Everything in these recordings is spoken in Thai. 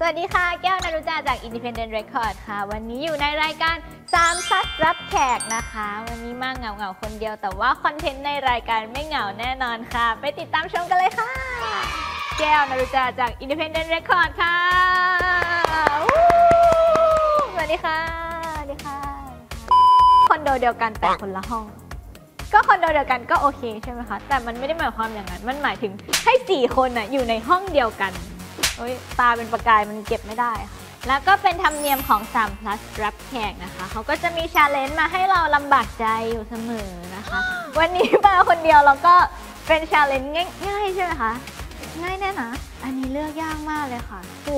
สวัสดีค่ะ แก้วนารุจาจาก Independent Record ค่ะ วันนี้อยู่ในรายการสามซัดรับแขกนะคะ วันนี้มาเหงาเหงาๆคนเดียว แต่ว่าคอนเทนต์ในรายการไม่เหงาแน่นอนค่ะ ไปติดตามชมกันเลยค่ะ แก้วนารุจาจาก Independent Record ค่ะสวัสดีค่ะสวัสดีค่ะคอนโดเดียวกันแต่คนละห้องก็คอนโดเดียวกันก็โอเคใช่ไหมคะ แต่มันไม่ได้หมายความอย่างนั้น มันหมายถึงให้ 4 คนน่ะอยู่ในห้องเดียวกัน โอ้ยตาเป็นประกายมันเก็บไม่ได้ค่ะ แล้วก็เป็นธรรมเนียมของ3 plus รับแขกนะคะ เขาก็จะมี challenge มาให้เราลำบากใจอยู่เสมอนะคะ วันนี้มาคนเดียวเราก็เป็น challenge ง่ายๆใช่ไหมคะ ง่ายแน่นะ อันนี้เลือกยากมากเลยค่ะโห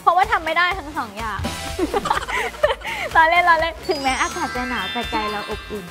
เพราะว่าทำไม่ได้ทั้งสองอย่างตอนเล่นเราเล่นถึงแม้อากาศจะหนาวแต่ใจเราอบอุ่น